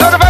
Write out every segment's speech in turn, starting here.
아,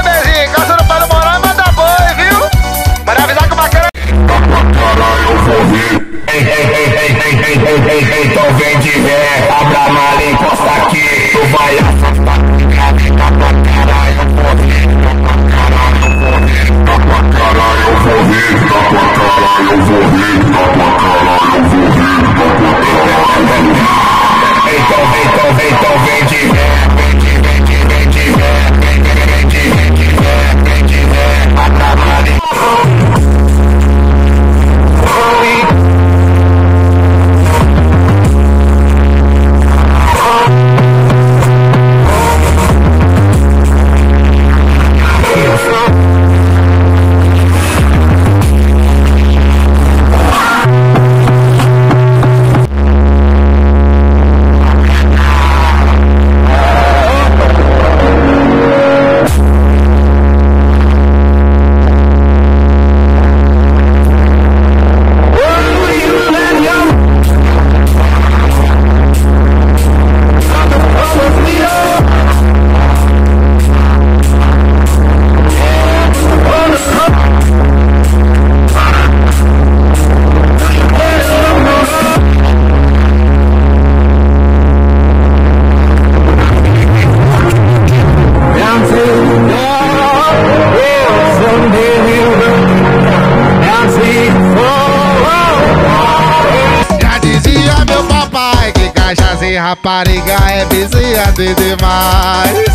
Já dizia meu papai que cachaça e rapariga é viciante demais.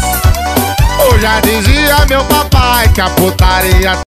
Eu já dizia meu papai que a putaria